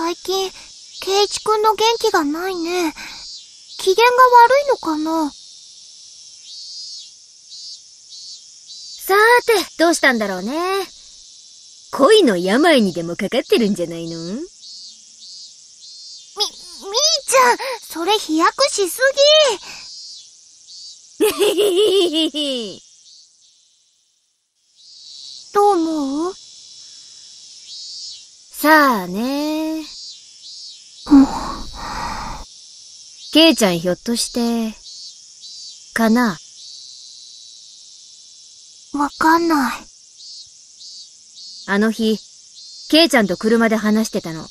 最近、ケイチくんの元気がないね。機嫌が悪いのかな？さーて、どうしたんだろうね。恋の病にでもかかってるんじゃないの？み、みーちゃん、それ飛躍しすぎ。どう思うさあね。ケイちゃんひょっとして、かな？わかんない。あの日、ケイちゃんと車で話してたの。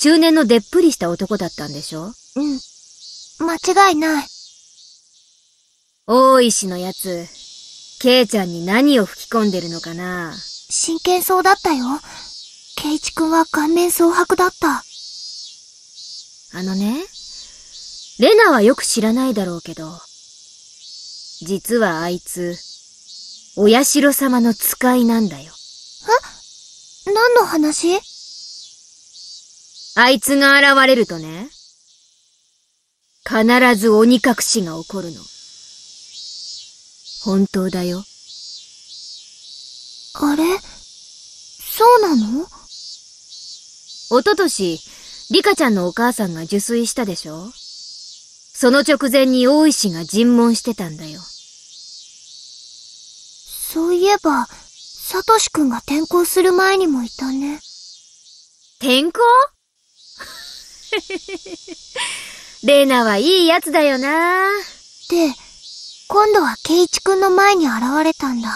中年のでっぷりした男だったんでしょ？うん。間違いない。大石のやつ、ケイちゃんに何を吹き込んでるのかな？真剣そうだったよ。ケイチ君は顔面蒼白だった。あのね、レナはよく知らないだろうけど、実はあいつ、お社様の使いなんだよ。え？何の話？あいつが現れるとね、必ず鬼隠しが起こるの。本当だよ。あれ？そうなの？おととし、リカちゃんのお母さんが受水したでしょ？その直前に大石が尋問してたんだよ。そういえば、サトシ君が転校する前にもいたね。転校？レーナはいいやつだよなで、今度はケイチ君の前に現れたんだ。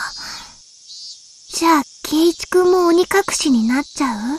じゃあ、ケイチ君も鬼隠しになっちゃう？